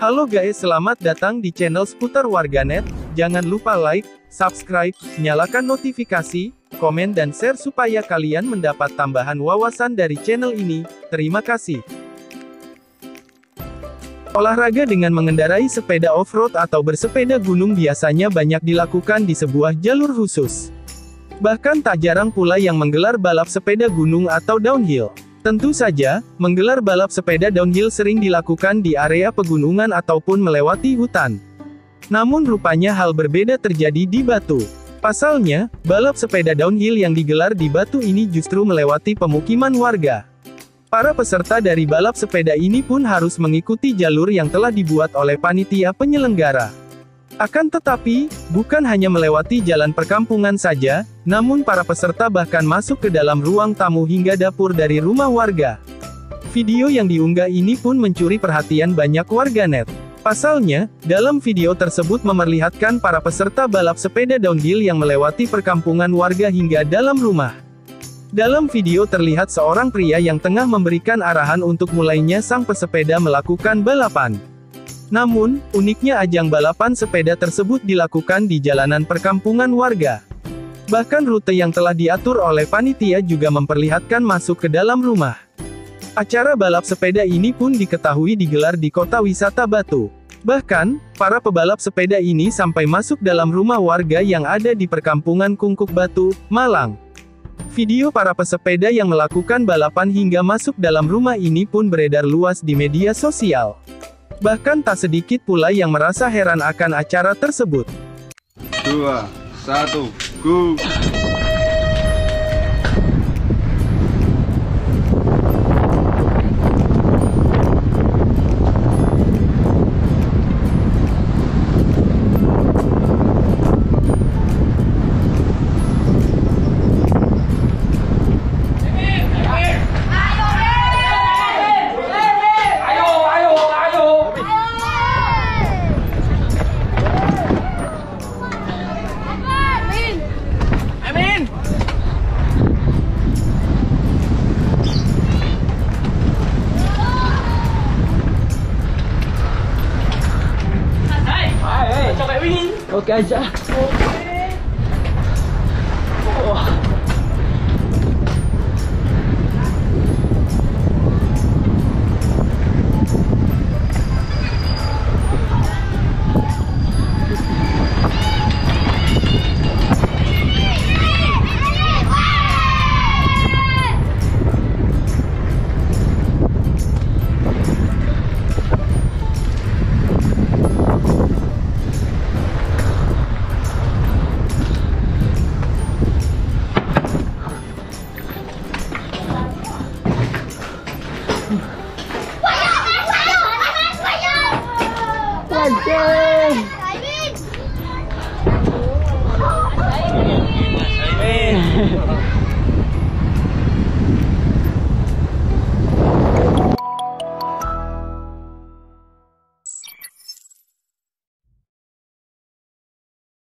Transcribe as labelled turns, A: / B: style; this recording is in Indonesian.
A: Halo guys, selamat datang di channel seputar warganet. Jangan lupa like, subscribe, nyalakan notifikasi, komen dan share supaya kalian mendapat tambahan wawasan dari channel ini. Terima kasih. Olahraga dengan mengendarai sepeda off-road atau bersepeda gunung biasanya banyak dilakukan di sebuah jalur khusus. Bahkan tak jarang pula yang menggelar balap sepeda gunung atau downhill. Tentu saja, menggelar balap sepeda downhill sering dilakukan di area pegunungan ataupun melewati hutan. Namun rupanya hal berbeda terjadi di Batu. Pasalnya, balap sepeda downhill yang digelar di Batu ini justru melewati pemukiman warga. Para peserta dari balap sepeda ini pun harus mengikuti jalur yang telah dibuat oleh panitia penyelenggara. Akan tetapi, bukan hanya melewati jalan perkampungan saja, namun para peserta bahkan masuk ke dalam ruang tamu hingga dapur dari rumah warga. Video yang diunggah ini pun mencuri perhatian banyak warganet. Pasalnya, dalam video tersebut memerlihatkan para peserta balap sepeda downhill yang melewati perkampungan warga hingga dalam rumah. Dalam video terlihat seorang pria yang tengah memberikan arahan untuk mulainya sang pesepeda melakukan balapan. Namun, uniknya ajang balapan sepeda tersebut dilakukan di jalanan perkampungan warga. Bahkan rute yang telah diatur oleh panitia juga memperlihatkan masuk ke dalam rumah. Acara balap sepeda ini pun diketahui digelar di kota wisata Batu. Bahkan, para pebalap sepeda ini sampai masuk dalam rumah warga yang ada di perkampungan Kungkuk Batu, Malang. Video para pesepeda yang melakukan balapan hingga masuk dalam rumah ini pun beredar luas di media sosial. Bahkan tak sedikit pula yang merasa heran akan acara tersebut.
B: dua, satu, go!
C: Okay, Jack. Okay. Oh. again! Diving!